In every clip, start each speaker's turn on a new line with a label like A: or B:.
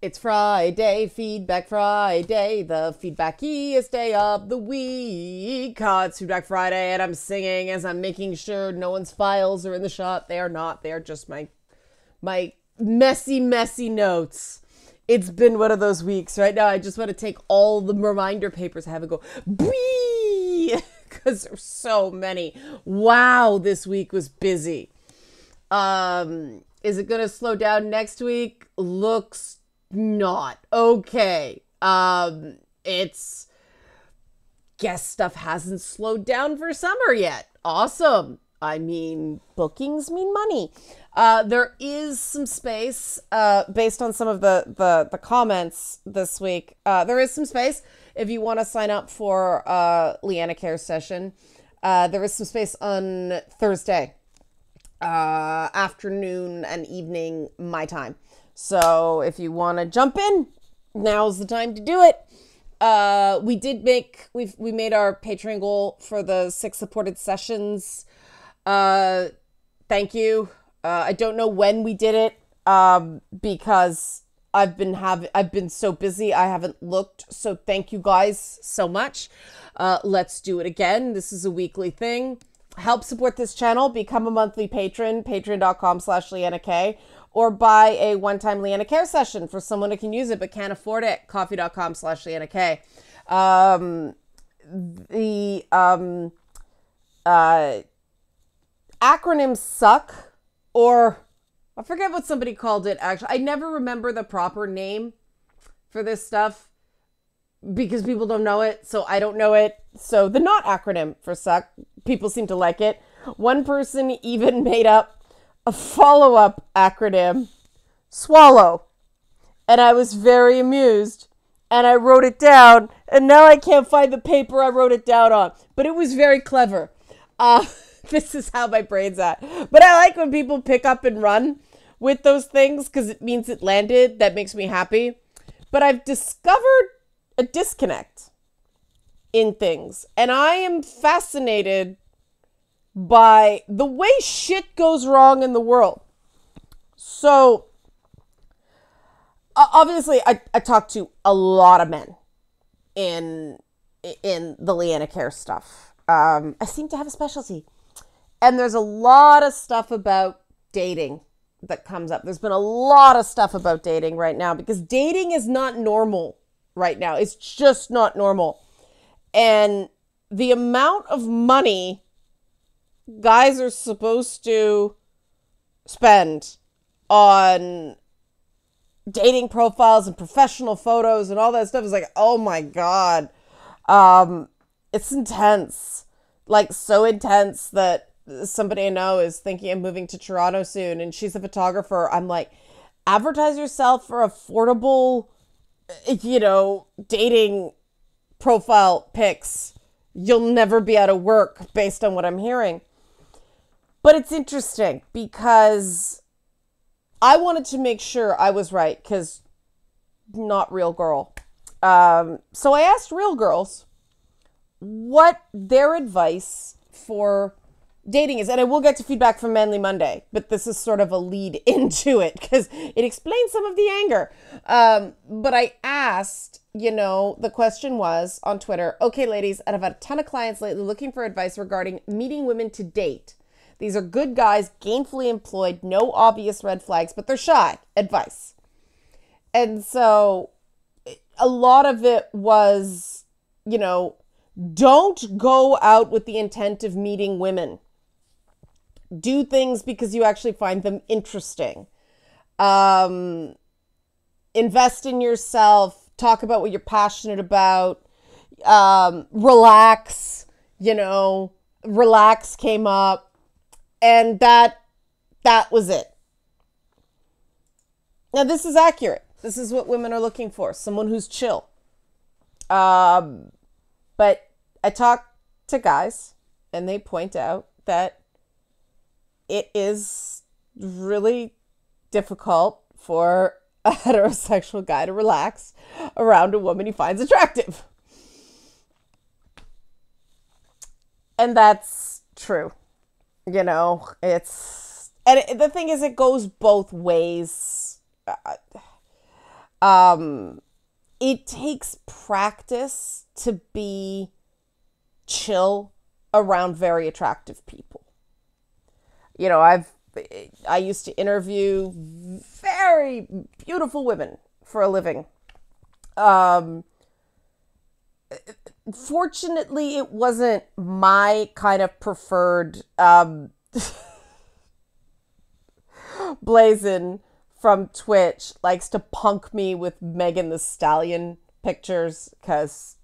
A: It's Friday, Feedback Friday, the feedbackiest day of the week. Uh, it's Feedback Friday, and I'm singing as I'm making sure no one's files are in the shot. They are not. They are just my my messy, messy notes. It's been one of those weeks. Right now, I just want to take all the reminder papers I have and go, because there's so many. Wow, this week was busy. Um, is it going to slow down next week? Looks not okay. Um, it's guess stuff hasn't slowed down for summer yet. Awesome. I mean, bookings mean money. Uh, there is some space uh, based on some of the, the, the comments this week. Uh, there is some space if you want to sign up for uh, Liana Kares session. Uh, there is some space on Thursday uh, afternoon and evening, my time. So if you want to jump in, now's the time to do it. Uh, we did make we've we made our Patreon goal for the six supported sessions. Uh, thank you. Uh, I don't know when we did it um, because I've been have I've been so busy I haven't looked. So thank you guys so much. Uh, let's do it again. This is a weekly thing. Help support this channel. Become a monthly patron. Patreon.com slash Liana K or buy a one-time Liana Kares session for someone who can use it but can't afford it. Ko-fi.com slash Liana K. Um, the um, uh, suck, or I forget what somebody called it. Actually, I never remember the proper name for this stuff because people don't know it, so I don't know it. So the not acronym for suck, people seem to like it. One person even made up a follow up acronym, swallow. And I was very amused. And I wrote it down. And now I can't find the paper I wrote it down on. But it was very clever. Uh, this is how my brain's at. But I like when people pick up and run with those things because it means it landed. That makes me happy. But I've discovered a disconnect in things. And I am fascinated by the way shit goes wrong in the world. So, obviously, I, I talked to a lot of men in in the Liana Kares stuff. Um, I seem to have a specialty, and there's a lot of stuff about dating that comes up. There's been a lot of stuff about dating right now because dating is not normal right now. It's just not normal, and the amount of money guys are supposed to spend on dating profiles and professional photos and all that stuff is like, oh my god. Um, it's intense. Like so intense that somebody I know is thinking of moving to Toronto soon and she's a photographer. I'm like, advertise yourself for affordable, you know, dating profile pics. You'll never be out of work based on what I'm hearing. But it's interesting because I wanted to make sure I was right because not real girl. Um, so I asked real girls what their advice for dating is. And I will get to feedback from Manly Monday, but this is sort of a lead into it because it explains some of the anger. Um, but I asked, you know, the question was on Twitter okay, ladies, I've had a ton of clients lately looking for advice regarding meeting women to date. These are good guys, gainfully employed, no obvious red flags, but they're shy. Advice. And so a lot of it was, you know, don't go out with the intent of meeting women. Do things because you actually find them interesting. Um, invest in yourself. Talk about what you're passionate about. Um, relax. You know, relax came up and that that was it. Now this is accurate. This is what women are looking for: someone who's chill. Um, but I talk to guys, and they point out that it is really difficult for a heterosexual guy to relax around a woman he finds attractive. And that's true you know, it's and it, the thing is, it goes both ways. Um, it takes practice to be chill around very attractive people. You know, I've I used to interview very beautiful women for a living. Um fortunately it wasn't my kind of preferred um Blazin from Twitch likes to punk me with Megan Thee Stallion pictures because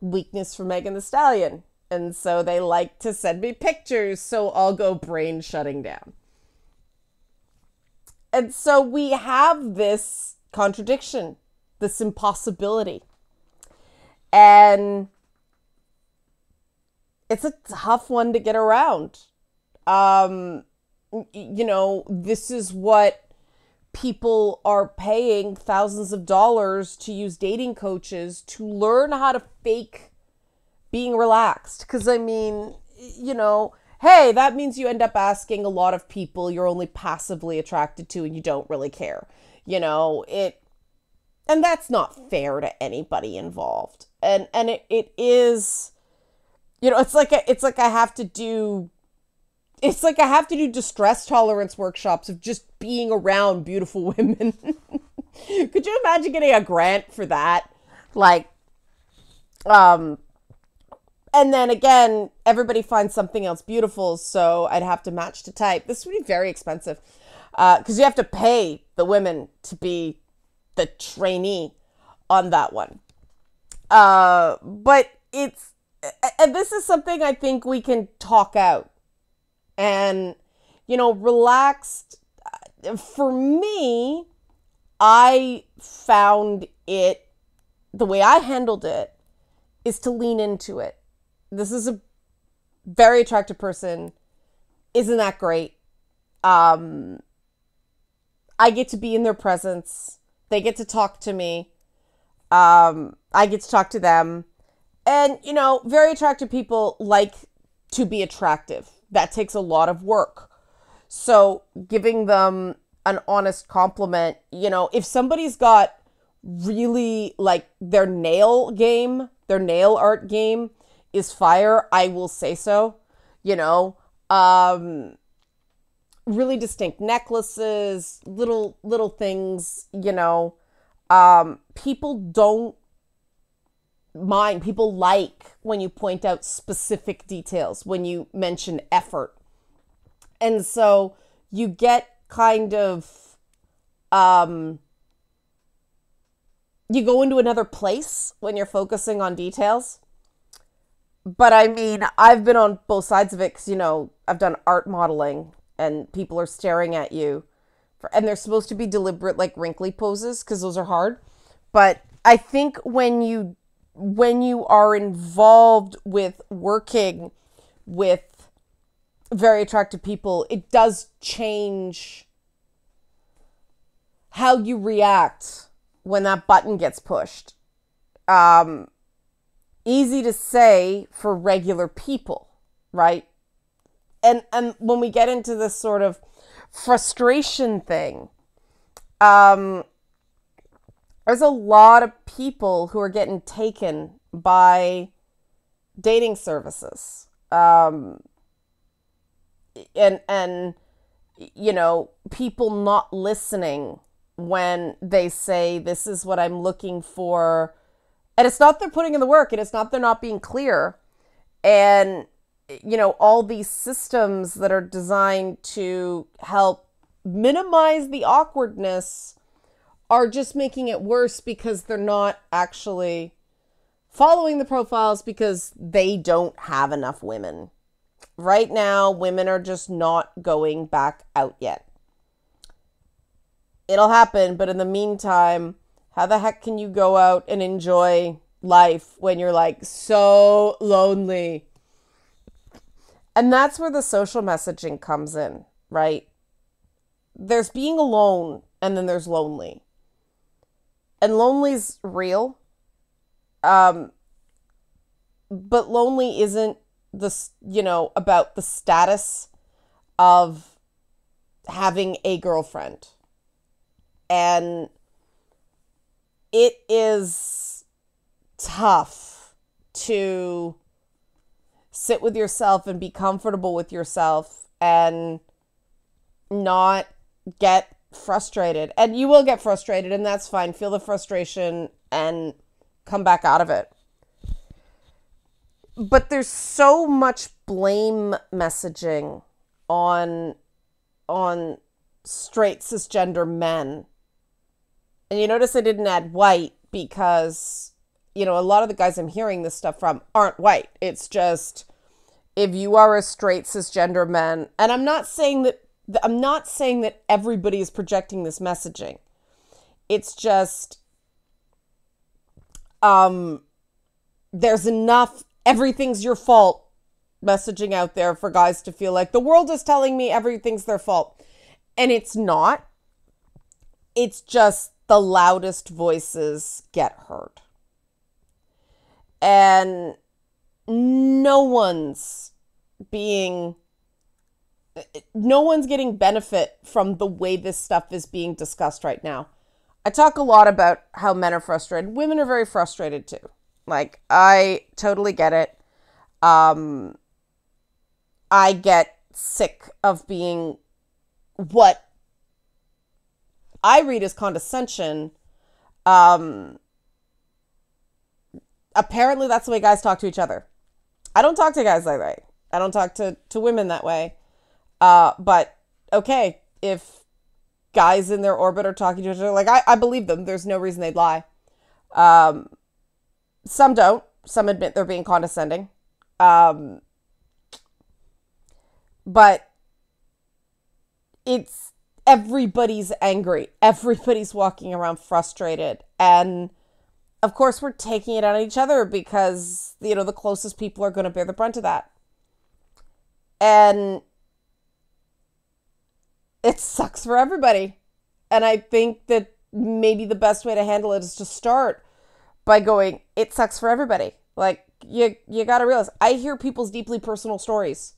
A: weakness for Megan Thee Stallion. And so they like to send me pictures, so I'll go brain shutting down. And so we have this contradiction, this impossibility. And it's a tough one to get around. Um, you know, this is what people are paying thousands of dollars to use dating coaches to learn how to fake being relaxed. Because, I mean, you know, hey, that means you end up asking a lot of people you're only passively attracted to and you don't really care. You know, it, and that's not fair to anybody involved. And, and it, it is, you know, it's like, a, it's like I have to do it's like I have to do distress tolerance workshops of just being around beautiful women. Could you imagine getting a grant for that? Like, um, and then again, everybody finds something else beautiful, so I'd have to match to type. This would be very expensive Uh because uh, you have to pay the women to be the trainee on that one. Uh, but it's, and this is something I think we can talk out. And you know relaxed for me i found it the way i handled it is to lean into it. This is a very attractive person. Isn't that great? Um i get to be in their presence they get to talk to me um i get to talk to them and you know very attractive people like to be attractive that takes a lot of work. So giving them an honest compliment, you know, if somebody's got really like their nail game, their nail art game is fire, I will say so. You know, um really distinct necklaces, little little things, you know. Um people don't mind. People like when you point out specific details, when you mention effort. And so you get kind of um you go into another place when you're focusing on details. But I mean, I've been on both sides of it cuz you know, I've done art modeling and people are staring at you for, and they're supposed to be deliberate like wrinkly poses cuz those are hard. But I think when you when you are involved with working with very attractive people, it does change how you react when that button gets pushed. Um, easy to say for regular people, right? And and when we get into this sort of frustration thing, um, there's a lot of people who are getting taken by dating services. Um, and and you know people not listening when they say this is what i'm looking for. And it's not they're putting in the work and it's not they're not being clear. And you know all these systems that are designed to help minimize the awkwardness are just making it worse because they're not actually following the profiles because they don't have enough women. Right now, women are just not going back out yet. It'll happen, but in the meantime, how the heck can you go out and enjoy life when you're like so lonely? And that's where the social messaging comes in, right? There's being alone and then there's lonely and lonely's real um but lonely isn't the you know about the status of having a girlfriend And it is tough to sit with yourself and be comfortable with yourself and not get frustrated. And you will get frustrated, and that's fine. Feel the frustration and come back out of it. But there's so much blame messaging on on straight cisgender men. And you notice I didn't add white because you know, a lot of the guys I'm hearing this stuff from aren't white. It's just if you are a straight cisgender man, and I'm not saying that I'm not saying that everybody is projecting this messaging. It's just um there's enough everything's your fault messaging out there for guys to feel like the world is telling me everything's their fault. And it's not. It's just the loudest voices get heard. And no one's being no one's getting benefit from the way this stuff is being discussed right now. I talk a lot about how men are frustrated. Women are very frustrated too. Like I totally get it. Um I get sick of being what I read as condescension. Um apparently that's the way guys talk to each other. I don't talk to guys like that way. I don't talk to, to women that way. Uh, but okay, if guys in their orbit are talking to each other, like I, I believe them. There's no reason they'd lie. Um, some don't. Some admit they're being condescending. Um, but it's everybody's angry. Everybody's walking around frustrated. And of course, we're taking it on each other because, you know, the closest people are going to bear the brunt of that. And it sucks for everybody. And I think that maybe the best way to handle it is to start by going, it sucks for everybody. Like you you got to realize I hear people's deeply personal stories.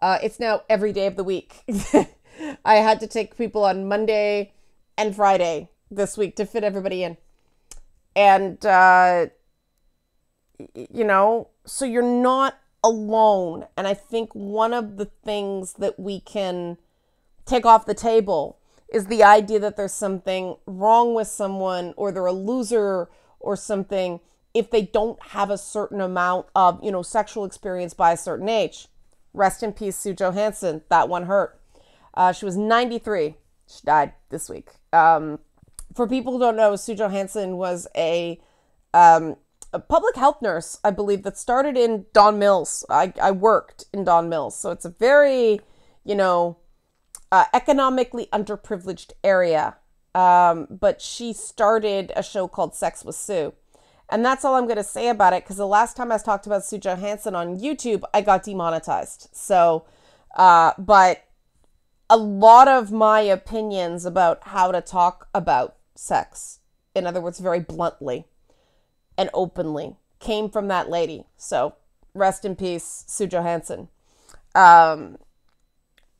A: Uh, it's now every day of the week. I had to take people on Monday and Friday this week to fit everybody in. And uh, you know, so you're not alone. And I think one of the things that we can take off the table is the idea that there's something wrong with someone or they're a loser or something if they don't have a certain amount of, you know, sexual experience by a certain age. Rest in peace, Sue Johanson That one hurt. Uh, she was 93. She died this week. Um, for people who don't know, Sue Johanson was a, um, a public health nurse, I believe, that started in Don Mills. I, I worked in Don Mills. So it's a very, you know, uh, economically underprivileged area. Um, but she started a show called Sex with Sue. And that's all I'm going to say about it because the last time I talked about Sue Johanson on YouTube, I got demonetized. So, uh, but a lot of my opinions about how to talk about sex, in other words, very bluntly and openly, came from that lady. So, rest in peace, Sue Johanson. Um,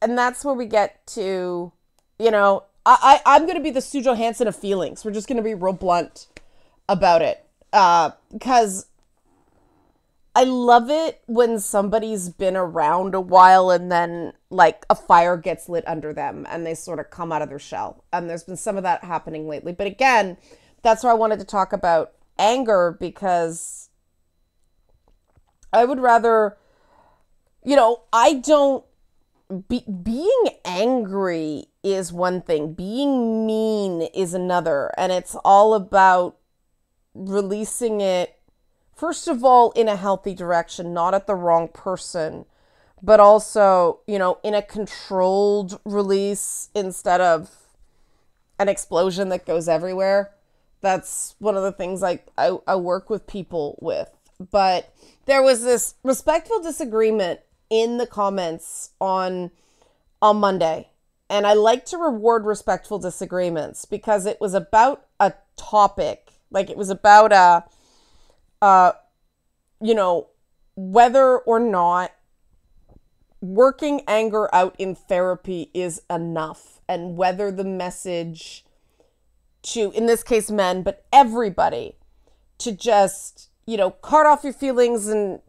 A: and that's where we get to, you know, I, I I'm gonna be the Sue Johanson of feelings. We're just gonna be real blunt about it, uh, because I love it when somebody's been around a while and then like a fire gets lit under them and they sort of come out of their shell. And there's been some of that happening lately. But again, that's why I wanted to talk about anger because I would rather, you know, I don't be, being angry is one thing, being mean is another. And it's all about releasing it, first of all, in a healthy direction, not at the wrong person, but also, you know, in a controlled release instead of an explosion that goes everywhere. That's one of the things I, I, I work with people with. But there was this respectful disagreement in the comments on on Monday. And I like to reward respectful disagreements because it was about a topic, like it was about a uh you know, whether or not working anger out in therapy is enough and whether the message to, in this case, men, but everybody to just, you know, cart off your feelings and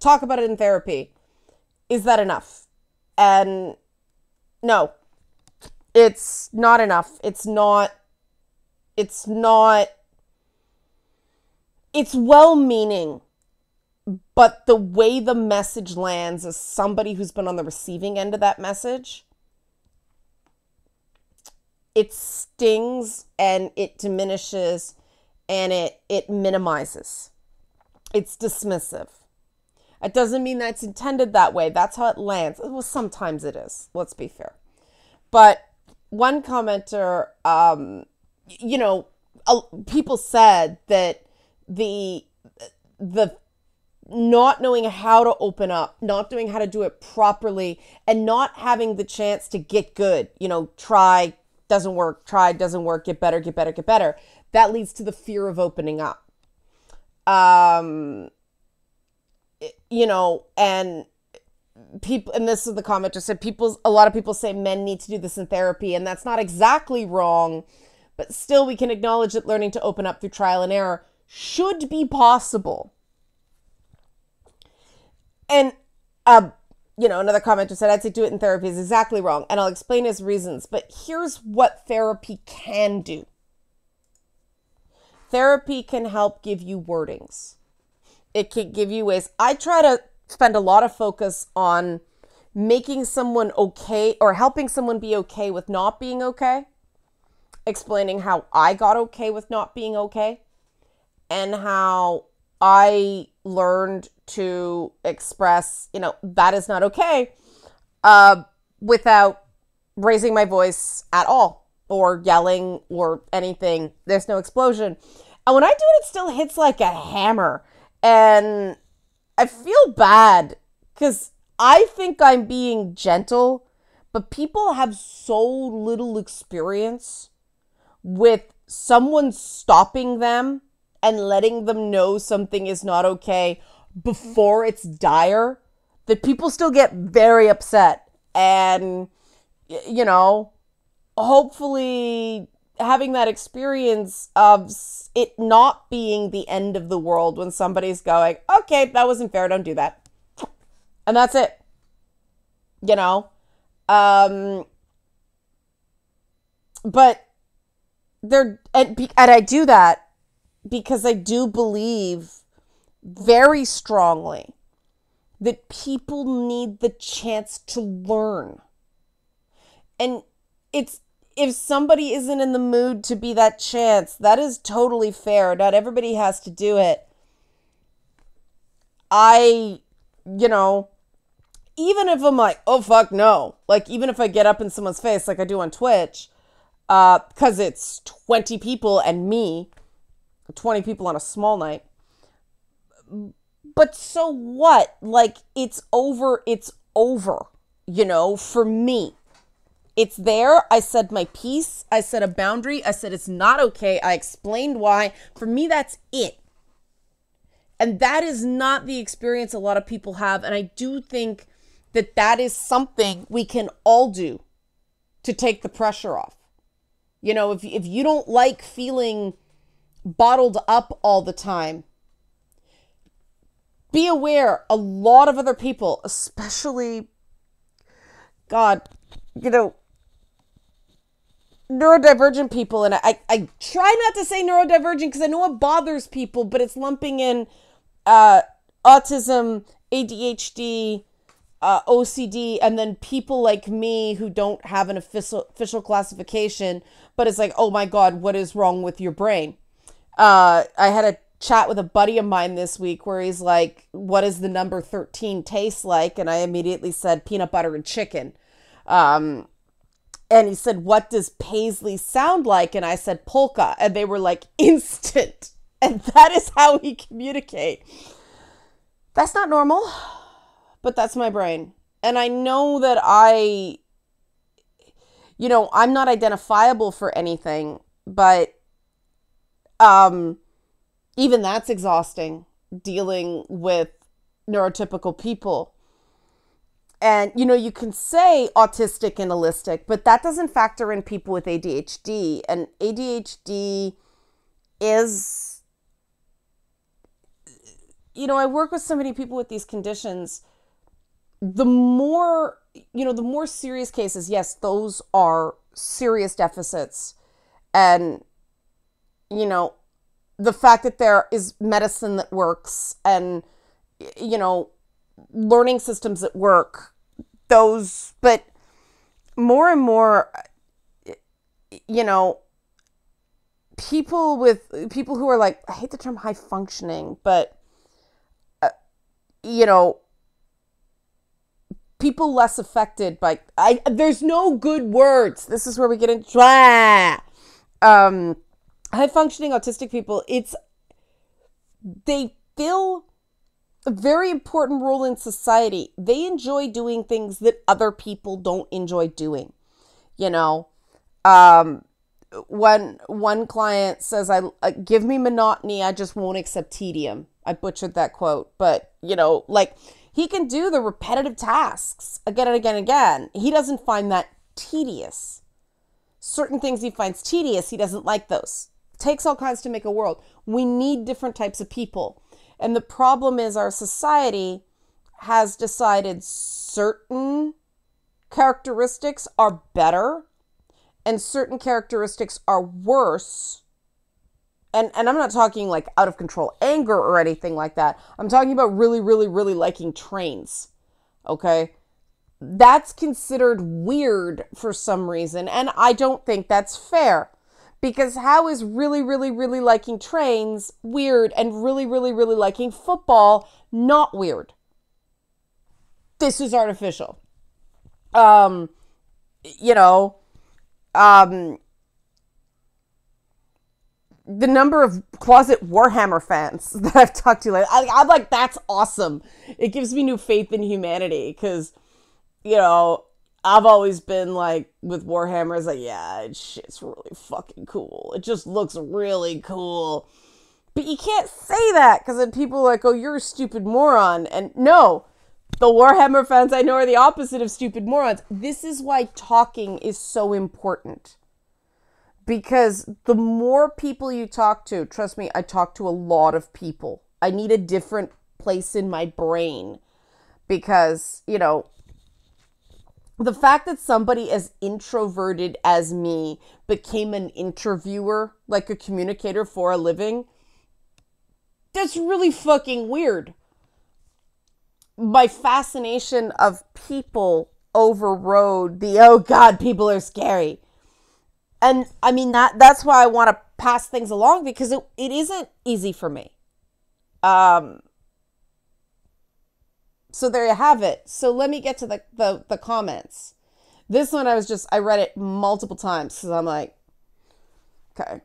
A: talk about it in therapy. Is that enough? And no, it's not enough. It's not, it's not, it's well meaning, but the way the message lands as somebody who's been on the receiving end of that message, it stings and it diminishes and it it minimizes. It's dismissive. It doesn't mean that it's intended that way. That's how it lands. Well, sometimes it is. Let's be fair. But one commenter, um, you know, people said that the the not knowing how to open up, not knowing how to do it properly, and not having the chance to get good. You know, try doesn't work, try doesn't work, get better, get better, get better. That leads to the fear of opening up. Um, you know, and people, and this is the comment just said people, a lot of people say men need to do this in therapy, and that's not exactly wrong, but still we can acknowledge that learning to open up through trial and error should be possible. And, uh, you know, another commenter said, I'd say do it in therapy is exactly wrong. And I'll explain his reasons. But here's what therapy can do therapy can help give you wordings, it can give you ways. I try to spend a lot of focus on making someone okay or helping someone be okay with not being okay, explaining how I got okay with not being okay, and how I learned to express, you know, that is not okay uh, without raising my voice at all or yelling or anything. There's no explosion. And when I do it, it still hits like a hammer. And I feel bad because I think I'm being gentle, but people have so little experience with someone stopping them and letting them know something is not okay before it's dire that people still get very upset and you know hopefully having that experience of it not being the end of the world when somebody's going okay that wasn't fair don't do that. And that's it. You know? Um but they're and, and i do that because I do believe very strongly that people need the chance to learn. And it's if somebody isn't in the mood to be that chance, that is totally fair. Not everybody has to do it. I, you know, even if I'm like, oh fuck no, like even if I get up in someone's face like I do on Twitch, uh, because it's 20 people and me, 20 people on a small night. But so what? Like, it's over. It's over, you know, for me. It's there. I said my piece. I set a boundary. I said it's not okay. I explained why. For me, that's it. And that is not the experience a lot of people have. And I do think that that is something we can all do to take the pressure off. You know, if, if you don't like feeling bottled up all the time. Be aware, a lot of other people, especially, God, you know, neurodivergent people, and I, I try not to say neurodivergent because I know it bothers people, but it's lumping in uh, autism, ADHD, uh, OCD, and then people like me who don't have an official official classification, but it's like, oh my God, what is wrong with your brain? uh, I had a chat with a buddy of mine this week where he's like, What does the number 13 taste like? And I immediately said, Peanut butter and chicken. Um, and he said, What does paisley sound like? And I said, Polka. And they were like, Instant. And that is how we communicate. That's not normal, but that's my brain. And I know that I, you know, I'm not identifiable for anything, but um, even that's exhausting dealing with neurotypical people. and you know, you can say autistic and allistic, but that doesn't factor in people with ADHD. And ADHD is, you know, I work with so many people with these conditions. The more, you know, the more serious cases, yes, those are serious deficits. And, you know, the fact that there is medicine that works and, you know, learning systems that work those but more and more you know people with people who are like i hate the term high functioning but uh, you know people less affected by i there's no good words. This is where we get into um high functioning autistic people it's they fill a very important role in society. They enjoy doing things that other people don't enjoy doing. You know, um, when one client says, "I uh, give me monotony, I just won't accept tedium." I butchered that quote, but you know, like he can do the repetitive tasks again and again and again. He doesn't find that tedious. Certain things he finds tedious, he doesn't like those. Takes all kinds to make a world. We need different types of people. And the problem is our society has decided certain characteristics are better and certain characteristics are worse. And, and I'm not talking like out of control anger or anything like that. I'm talking about really, really, really liking trains. Okay. That's considered weird for some reason. And I don't think that's fair. Because how is really, really, really liking trains weird and really, really, really liking football not weird? This is artificial. Um, you know, um, the number of closet Warhammer fans that I've talked to, like, I, I'm like, that's awesome. It gives me new faith in humanity because, you know, I've always been like with Warhammer, it's like, yeah, it's really fucking cool. It just looks really cool. But you can't say that because then people are like, oh, you're a stupid moron. And no, the Warhammer fans I know are the opposite of stupid morons. This is why talking is so important. Because the more people you talk to, trust me, I talk to a lot of people. I need a different place in my brain because, you know, the fact that somebody as introverted as me became an interviewer, like a communicator for a living, that's really fucking weird. My fascination of people overrode the oh god, people are scary. And I mean that that's why I want to pass things along because it, it isn't easy for me. Um so there you have it. So let me get to the, the, the comments. This one I was just, I read it multiple times because I'm like, okay.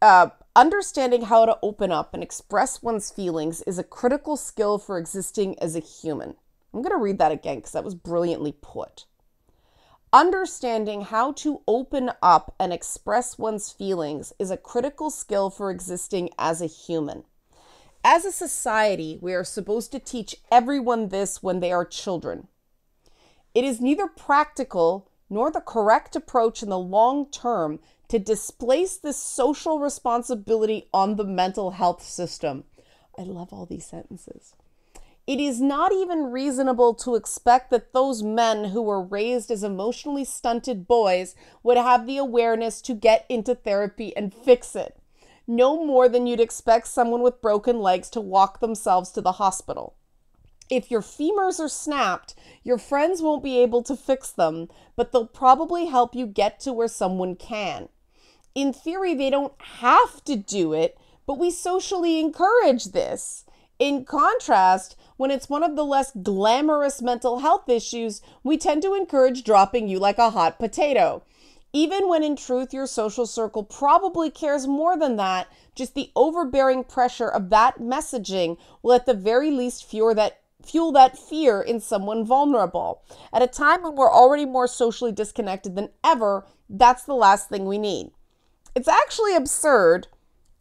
A: Uh, understanding how to open up and express one's feelings is a critical skill for existing as a human. I'm going to read that again because that was brilliantly put. Understanding how to open up and express one's feelings is a critical skill for existing as a human. As a society, we are supposed to teach everyone this when they are children. It is neither practical nor the correct approach in the long term to displace this social responsibility on the mental health system. I love all these sentences. It is not even reasonable to expect that those men who were raised as emotionally stunted boys would have the awareness to get into therapy and fix it no more than you'd expect someone with broken legs to walk themselves to the hospital. If your femurs are snapped, your friends won't be able to fix them, but they'll probably help you get to where someone can. In theory, they don't have to do it, but we socially encourage this. In contrast, when it's one of the less glamorous mental health issues, we tend to encourage dropping you like a hot potato even when in truth your social circle probably cares more than that, just the overbearing pressure of that messaging will at the very least fuel that fuel that fear in someone vulnerable. At a time when we're already more socially disconnected than ever, that's the last thing we need. It's actually absurd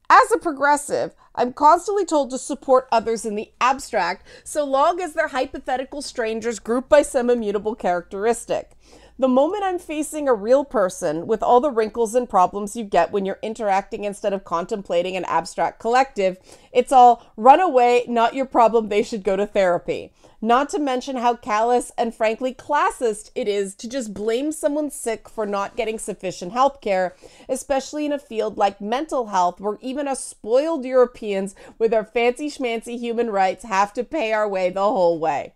A: As a progressive, I'm constantly told to support others in the abstract so long as they're hypothetical strangers grouped by some immutable characteristic. The moment I'm facing a real person with all the wrinkles and problems you get when you're interacting instead of contemplating an abstract collective, it's all run away, not your problem, they should go to therapy. Not to mention how callous and frankly classist it is to just blame someone sick for not getting sufficient health care, especially in a field like mental health, where even us spoiled Europeans with our fancy schmancy human rights have to pay our way the whole way.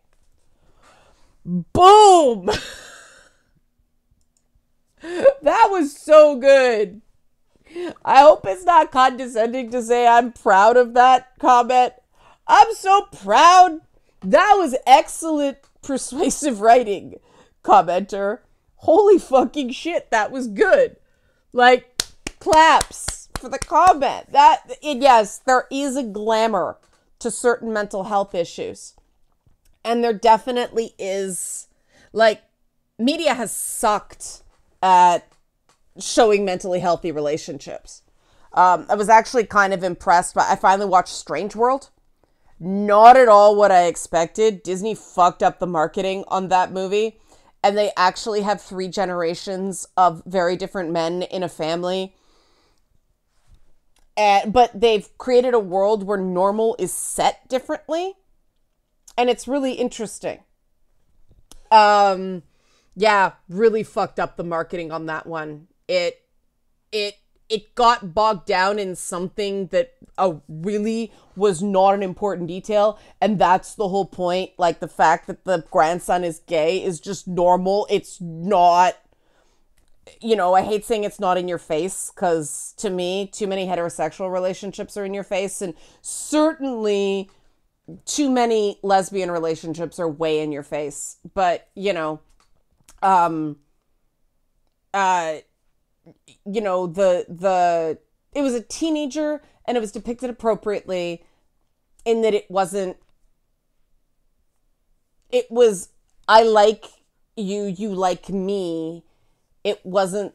A: Boom! that was so good. I hope it's not condescending to say I'm proud of that comment. I'm so proud. That was excellent persuasive writing, commenter. Holy fucking shit, that was good. Like, claps for the comment. That, yes, there is a glamour to certain mental health issues. And there definitely is, like, media has sucked at showing mentally healthy relationships. Um, I was actually kind of impressed, but I finally watched Strange World. Not at all what I expected. Disney fucked up the marketing on that movie, and they actually have three generations of very different men in a family. And, but they've created a world where normal is set differently, and it's really interesting. Um, yeah, really fucked up the marketing on that one. It it it got bogged down in something that uh, really was not an important detail. And that's the whole point. Like the fact that the grandson is gay is just normal. It's not you know i hate saying it's not in your face because to me too many heterosexual relationships are in your face. And certainly too many lesbian relationships are way in your face. But you know um uh you know the the it was a teenager and it was depicted appropriately in that it wasn't it was i like you you like me. It wasn't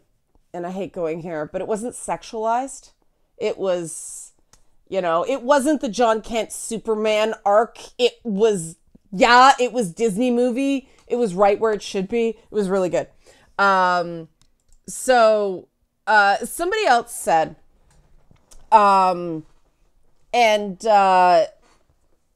A: and i hate going here but it wasn't sexualized. It was you know it wasn't the john kent superman arc. It was yeah it was disney movie it was right where it should be. It was really good. Um, so uh, somebody else said, um, and uh,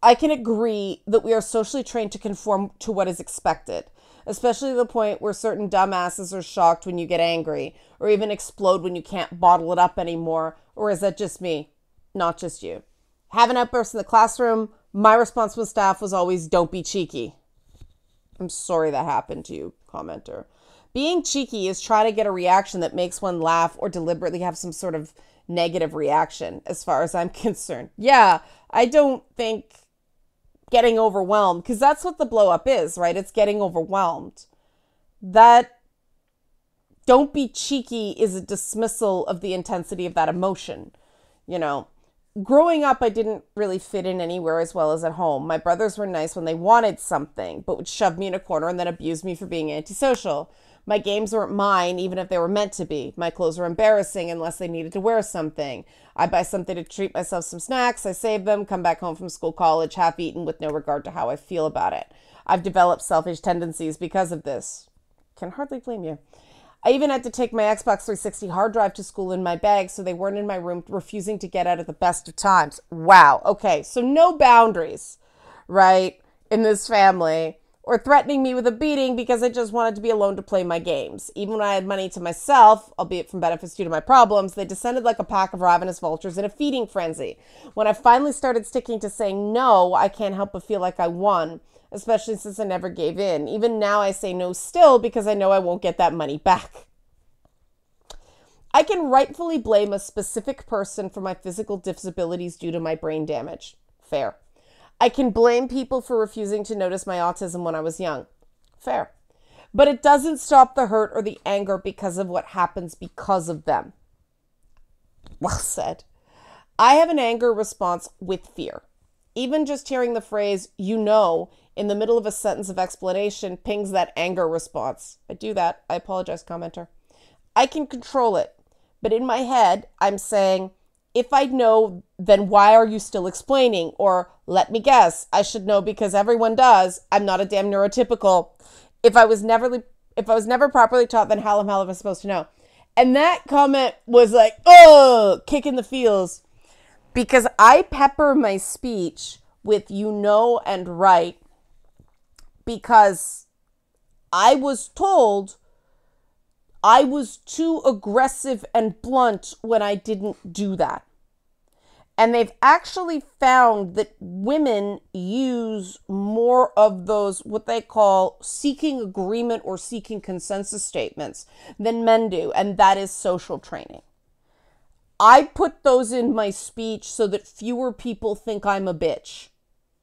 A: I can agree that we are socially trained to conform to what is expected, especially to the point where certain dumbasses are shocked when you get angry, or even explode when you can't bottle it up anymore. Or is that just me? Not just you. Have an outburst in the classroom. My response from staff was always, don't be cheeky. I'm sorry that happened to you, commenter. Being cheeky is try to get a reaction that makes one laugh or deliberately have some sort of negative reaction, as far as I'm concerned. Yeah, I don't think getting overwhelmed, because that's what the blow up is, right? It's getting overwhelmed. That don't be cheeky is a dismissal of the intensity of that emotion. You know, growing up, I didn't really fit in anywhere as well as at home. My brothers were nice when they wanted something, but would shove me in a corner and then abuse me for being antisocial. My games weren't mine, even if they were meant to be. My clothes were embarrassing unless they needed to wear something. I buy something to treat myself some snacks, I save them, come back home from school, college, half eaten with no regard to how I feel about it. I've developed selfish tendencies because of this. Can hardly blame you. I even had to take my Xbox 360 hard drive to school in my bag so they weren't in my room refusing to get out at the best of times. Wow. Okay. So no boundaries, right, in this family or threatening me with a beating because I just wanted to be alone to play my games. Even when I had money to myself, albeit from benefits due to my problems, they descended like a pack of ravenous vultures in a feeding frenzy. When I finally started sticking to saying no, I can't help but feel like I won especially since I never gave in. Even now, I say no still because I know I won't get that money back. I can rightfully blame a specific person for my physical disabilities due to my brain damage. Fair. I can blame people for refusing to notice my autism when I was young. Fair. But it doesn't stop the hurt or the anger because of what happens because of them. Well said. I have an anger response with fear. Even just hearing the phrase, you know, in the middle of a sentence of explanation pings that anger response. I do that. I apologize, commenter. I can control it. But in my head, I'm saying, if I know, then why are you still explaining? Or let me guess, I should know because everyone does. I'm not a damn neurotypical. If I was never if I was never properly taught, then how am hell am I supposed to know? And that comment was like, oh, kick in the feels. Because I pepper my speech with you know and right because I was told I was too aggressive and blunt when I didn't do that. And they've actually found that women use more of those, what they call seeking agreement or seeking consensus statements than men do. And that is social training. I put those in my speech so that fewer people think I'm a bitch.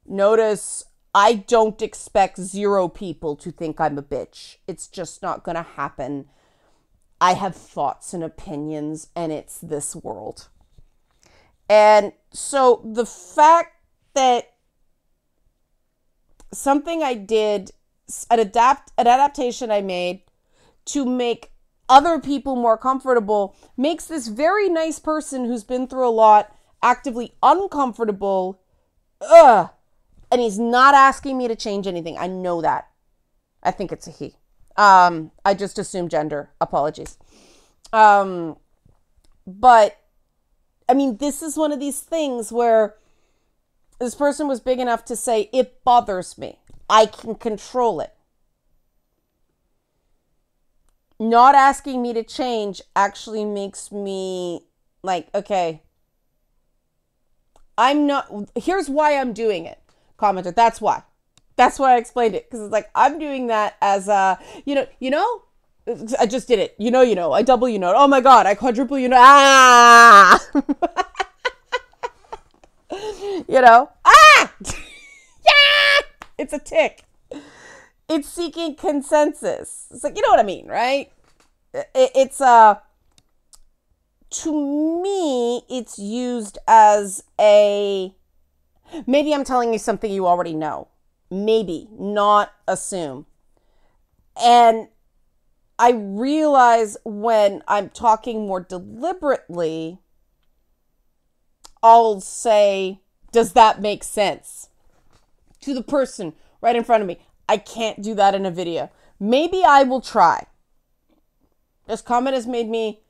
A: Notice I don't expect zero people to think I'm a bitch. It's just not going to happen I have thoughts and opinions, and it's this world. And so the fact that something I did, an adapt an adaptation I made to make other people more comfortable makes this very nice person who's been through a lot actively uncomfortable. Ugh. And he's not asking me to change anything. I know that. I think it's a he. Um, I just assumed gender. Apologies. Um, but I mean, this is one of these things where this person was big enough to say, it bothers me. I can control it. Not asking me to change actually makes me like, okay, I'm not, here's why I'm doing it. Commenter, that's why. That's why I explained it because it's like I'm doing that as a you know you know I just did it. You know, you know. I double you know. Oh my god, I quadruple you know. Ah! you know. Ah! yeah! It's a tick. It's seeking consensus. It's like, you know what I mean, right? It, it's uh to me it's used as a maybe I'm telling you something you already know maybe, not assume. And I realize when I'm talking more deliberately, I'll say, Does that make sense? To the person right in front of me. I can't do that in a video. Maybe I will try. This comment has made me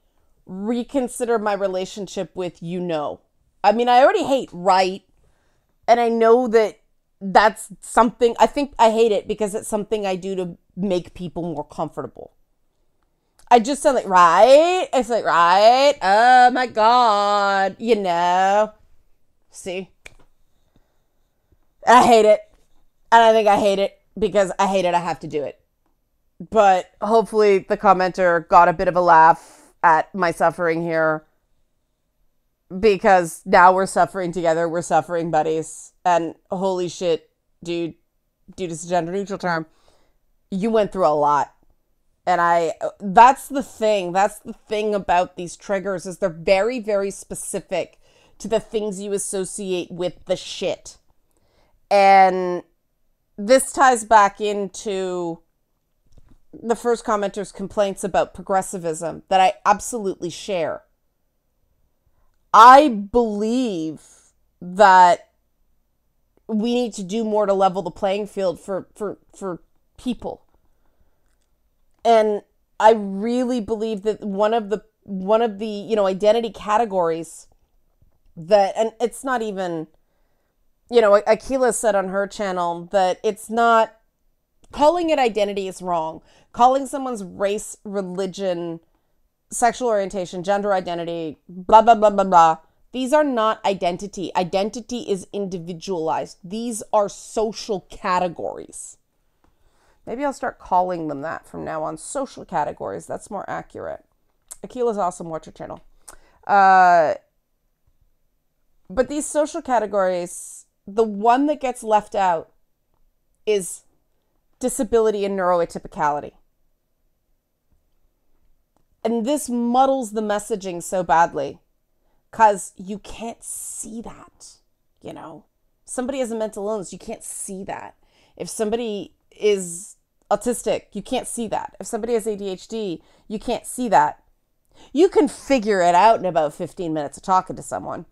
A: reconsider my relationship with you know. I mean, I already hate right. And I know that that's something I think I hate it because it's something I do to make people more comfortable. I just sound like right. It's like right. Oh my god, you know. See, I hate it, and I think I hate it because I hate it. I have to do it. But hopefully, the commenter got a bit of a laugh at my suffering here because now we're suffering together. We're suffering buddies. And holy shit, dude, dude, it's a gender neutral term. You went through a lot. And I, that's the thing. That's the thing about these triggers is they're very, very specific to the things you associate with the shit. And this ties back into the first commenter's complaints about progressivism that I absolutely share I believe that we need to do more to level the playing field for for for people. And I really believe that one of the one of the, you know, identity categories that and it's not even you know, Akila said on her channel that it's not calling it identity is wrong. Calling someone's race, religion, sexual orientation, gender identity, blah, blah, blah, blah, blah. These are not identity. Identity is individualized. These are social categories. Maybe I'll start calling them that from now on. Social categories. That's more accurate. Akila's awesome. Watch her channel. Uh, but these social categories, the one that gets left out is disability and neuroatypicality. And this muddles the messaging so badly because you can't see that, you know? Somebody has a mental illness, you can't see that. If somebody is autistic, you can't see that. If somebody has ADHD, you can't see that. You can figure it out in about 15 minutes of talking to someone.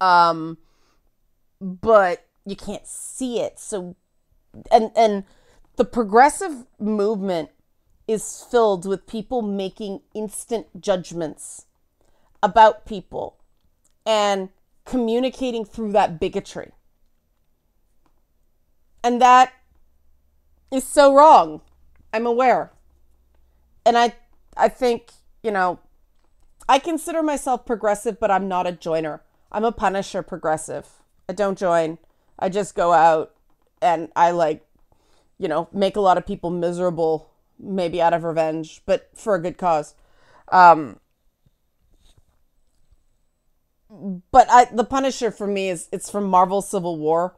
A: Um, but you can't see it. So, and, and the progressive movement is filled with people making instant judgments about people and communicating through that bigotry. And that is so wrong. I'm aware. And I I think, you know, I consider myself progressive, but I'm not a joiner. I'm a punisher progressive. I don't join. I just go out and I like, you know, make a lot of people miserable, maybe out of revenge, but for a good cause. Um, but I, the Punisher for me is it's from Marvel Civil War,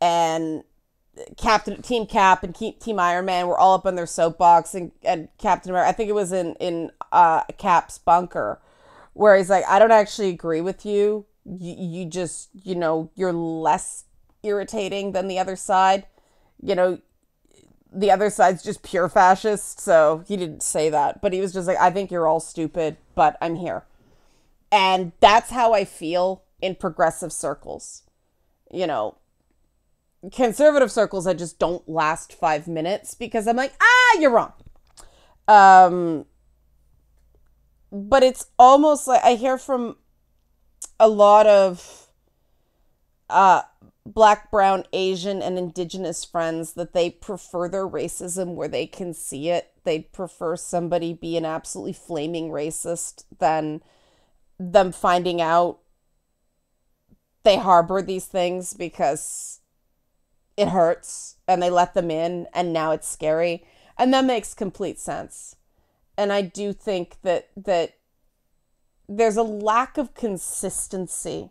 A: and Captain Team Cap and Team Iron Man were all up on their soapbox, and, and Captain America. I think it was in in uh, Cap's bunker, where he's like, "I don't actually agree with you. you. You just, you know, you're less irritating than the other side. You know, the other side's just pure fascist." So he didn't say that, but he was just like, "I think you're all stupid, but I'm here," and that's how I feel in progressive circles. You know, conservative circles I just don't last five minutes because I'm like, ah, you're wrong. Um, but it's almost like I hear from a lot of uh, black, brown, Asian, and indigenous friends that they prefer their racism where they can see it. They'd prefer somebody be an absolutely flaming racist than them finding out they harbor these things because it hurts and they let them in and now it's scary. And that makes complete sense. And i do think that that there's a lack of consistency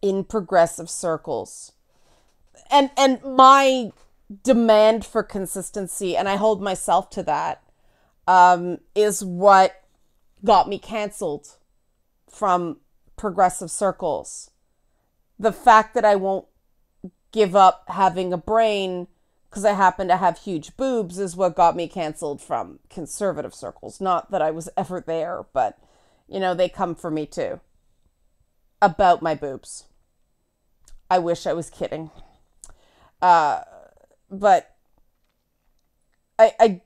A: in progressive circles. And and my demand for consistency and i hold myself to that um, is what got me canceled from progressive circles the fact that i won't give up having a brain because I happen to have huge boobs is what got me canceled from conservative circles. Not that I was ever there, but you know, they come for me too. About my boobs. I wish I was kidding. Uh, but I, I,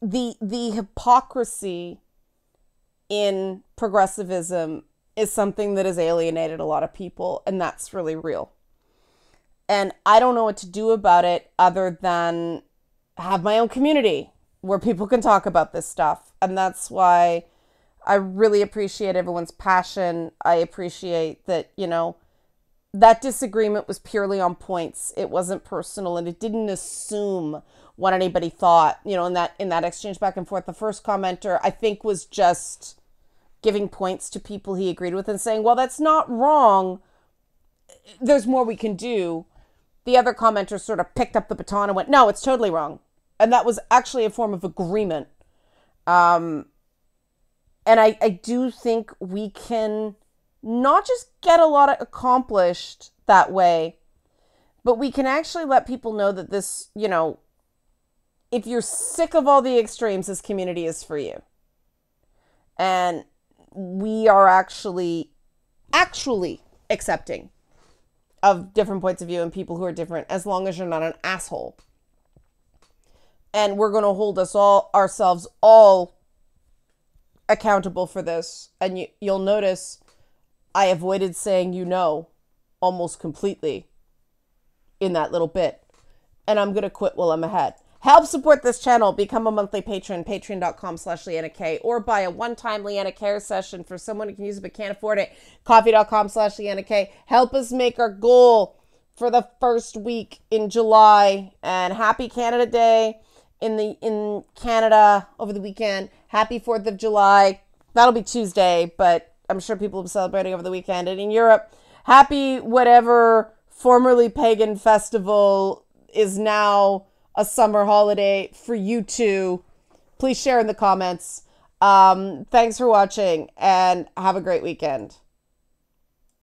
A: the the hypocrisy in progressivism is something that has alienated a lot of people, and that's really real. And I don't know what to do about it other than have my own community where people can talk about this stuff. And that's why I really appreciate everyone's passion. I appreciate that, you know, that disagreement was purely on points. It wasn't personal and it didn't assume what anybody thought, you know, in that in that exchange back and forth. The first commenter I think was just giving points to people he agreed with and saying, "Well, that's not wrong. There's more we can do." the other commenter sort of picked up the baton and went, no, it's totally wrong. And that was actually a form of agreement. Um, and I, I do think we can not just get a lot accomplished that way, but we can actually let people know that this, you know, if you're sick of all the extremes, this community is for you. And we are actually, actually accepting of different points of view and people who are different as long as you're not an asshole. And we're going to hold us all ourselves all accountable for this. And you, you'll notice I avoided saying you know almost completely in that little bit. And I'm going to quit while I'm ahead. Help support this channel. Become a monthly patron, patreon.com slash Liana K, or buy a one-time Liana Kares session for someone who can use it but can't afford it. Ko-fi.com slash Liana K. Help us make our goal for the first week in July. And happy Canada Day in the in Canada over the weekend. Happy 4th of July. That'll be Tuesday, but I'm sure people will be celebrating over the weekend. And in Europe, happy whatever formerly pagan festival is now a summer holiday for you too. Please share in the comments. Um, thanks for watching and have a great weekend.